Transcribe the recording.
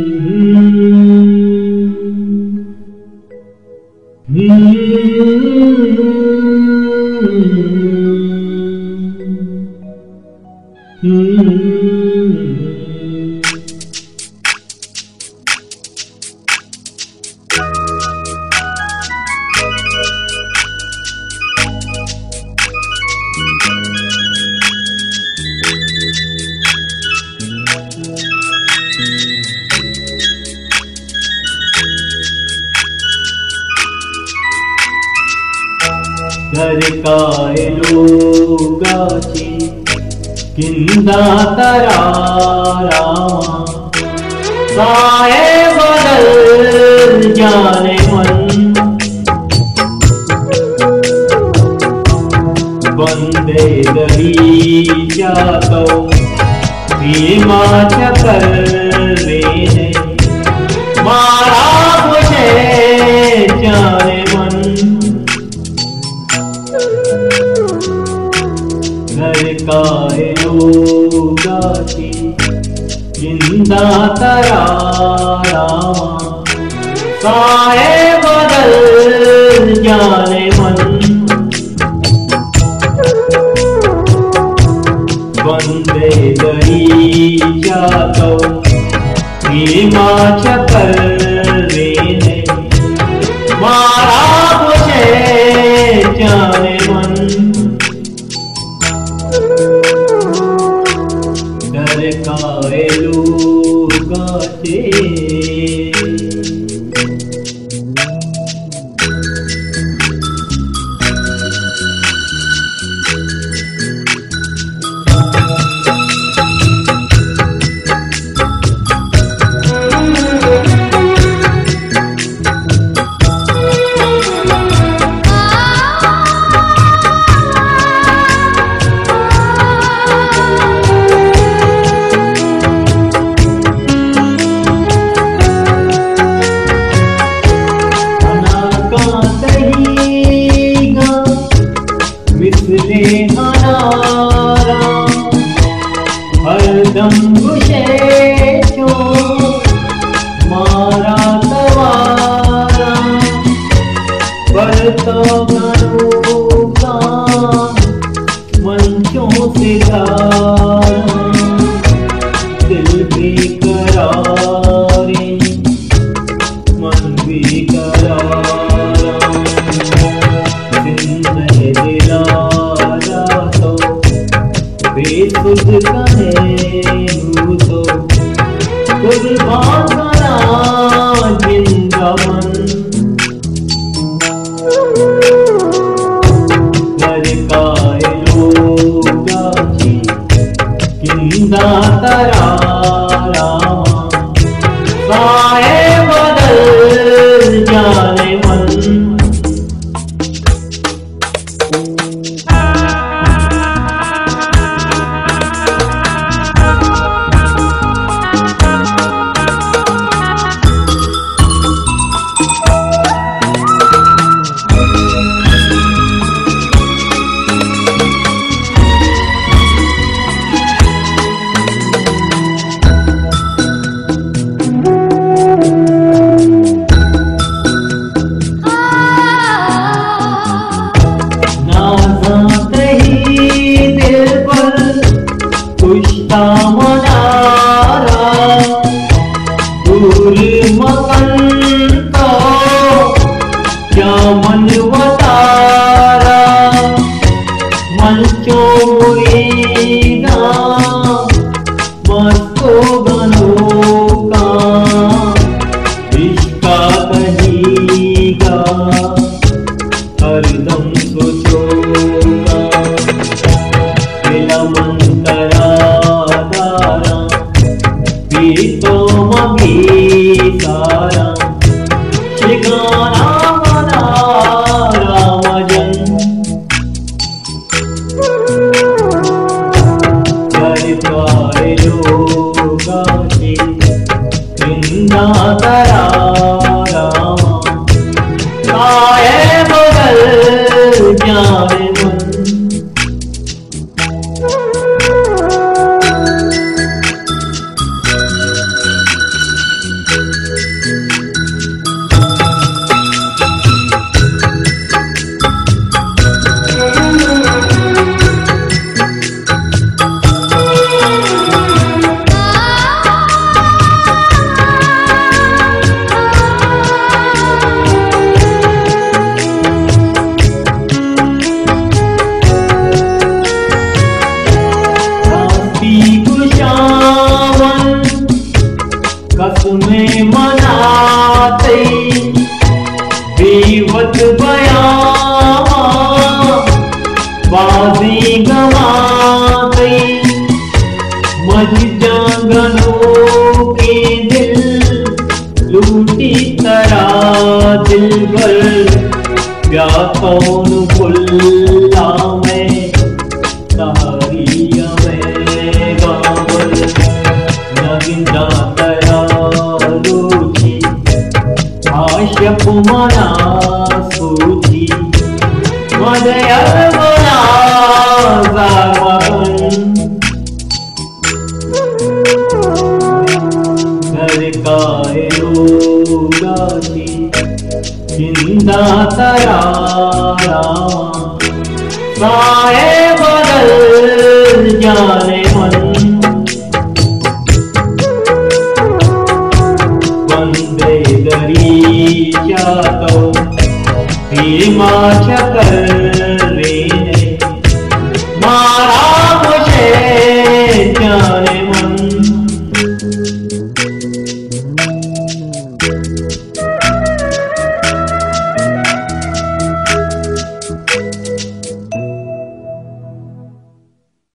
Mm-hmm. घर कायलोगाची किंदा तरारा? साए बदल जाने मन? बंदे दरी जातो बीमा चकर मारा मुझे जाने का लोगाची ज़िंदा तरारा साए बदल जाने मन। बंदे गई जातो भीमा चकर ने मारा मुझे ಕಾಯಲು ಕಾಚೇ हनारा हरदम खुशे छो मारा तवारा पर तो गरूका मंचों से amiga. विवत बयावा बाजी गवाते। मज जागनों के दिल लूटी तरा दिल भर व्यापौन फुल्ला में सहारिया में गावल नगिंदा आशप मना सूची मदय तरारा साए बदल जाने